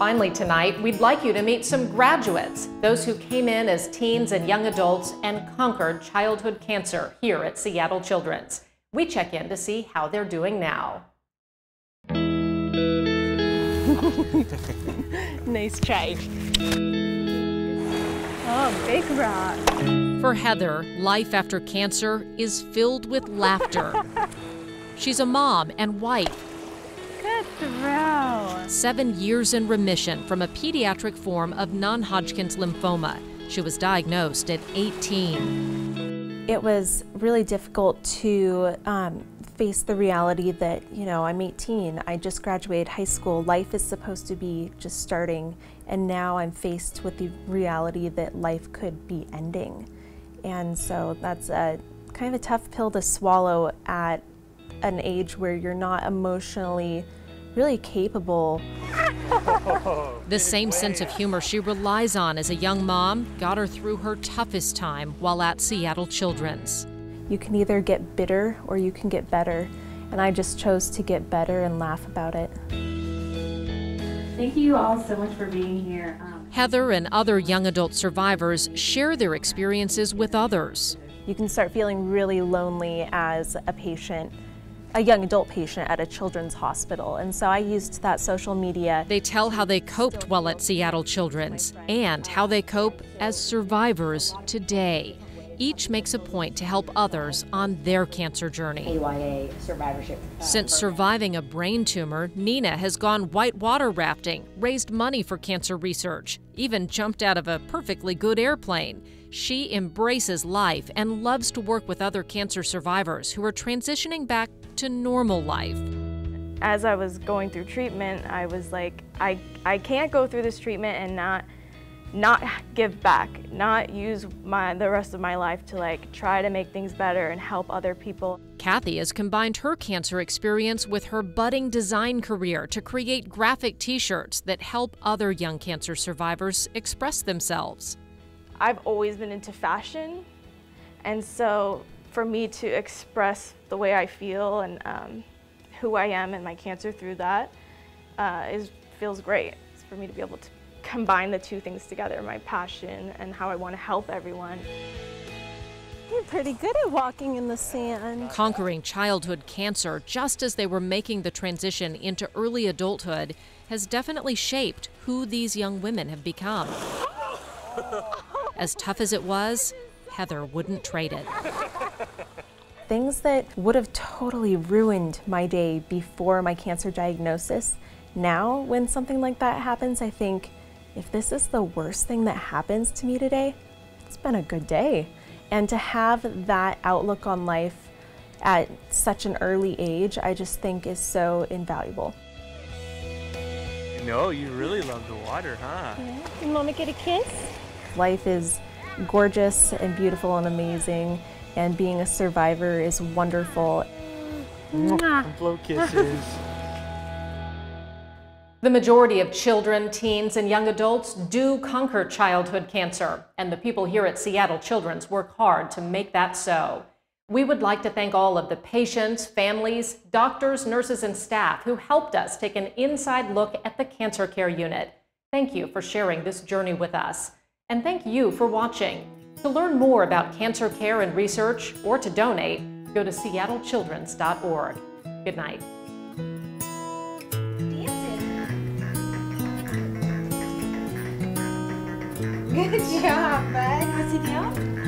Finally, tonight, we'd like you to meet some graduates, those who came in as teens and young adults and conquered childhood cancer here at Seattle Children's. We check in to see how they're doing now. nice try. Oh, big rock. For Heather, life after cancer is filled with laughter. She's a mom and wife Good throw. seven years in remission from a pediatric form of non Hodgkin's lymphoma. She was diagnosed at 18. It was really difficult to um, face the reality that, you know, I'm 18, I just graduated high school, life is supposed to be just starting, and now I'm faced with the reality that life could be ending. And so that's a kind of a tough pill to swallow at an age where you're not emotionally really capable. The same sense of humor she relies on as a young mom got her through her toughest time while at Seattle Children's. You can either get bitter or you can get better. And I just chose to get better and laugh about it. Thank you all so much for being here. Um, Heather and other young adult survivors share their experiences with others. You can start feeling really lonely as a patient, a young adult patient at a children's hospital. And so I used that social media. They tell how they coped while at Seattle Children's and how they cope as survivors today. Each makes a point to help others on their cancer journey. AYA survivorship. uh, Since surviving a brain tumor, Nina has gone whitewater rafting, raised money for cancer research, even jumped out of a perfectly good airplane. She embraces life and loves to work with other cancer survivors who are transitioning back to normal life. As I was going through treatment, I was like, I, I can't go through this treatment and not not give back, not use my the rest of my life to like try to make things better and help other people. Kathy has combined her cancer experience with her budding design career to create graphic t shirts that help other young cancer survivors express themselves. I've always been into fashion, and so for me to express the way I feel and um, who I am and my cancer through that uh, is feels great. It's for me to be able to combine the two things together, my passion and how I want to help everyone. You're pretty good at walking in the sand. Conquering childhood cancer just as they were making the transition into early adulthood has definitely shaped who these young women have become. As tough as it was, Heather wouldn't trade it. Things that would have totally ruined my day before my cancer diagnosis. Now, when something like that happens, I think, if this is the worst thing that happens to me today, it's been a good day. And to have that outlook on life at such an early age, I just think is so invaluable. No, you really love the water, huh? You want to get a kiss? Life is gorgeous and beautiful and amazing, and being a survivor is wonderful. Blow kisses. The majority of children, teens, and young adults do conquer childhood cancer, and the people here at Seattle Children's work hard to make that so. We would like to thank all of the patients, families, doctors, nurses, and staff who helped us take an inside look at the cancer care unit. Thank you for sharing this journey with us. And thank you for watching. To learn more about cancer care and research or to donate, go to seattlechildrens.org. Good night. Good job, bud. What's it down?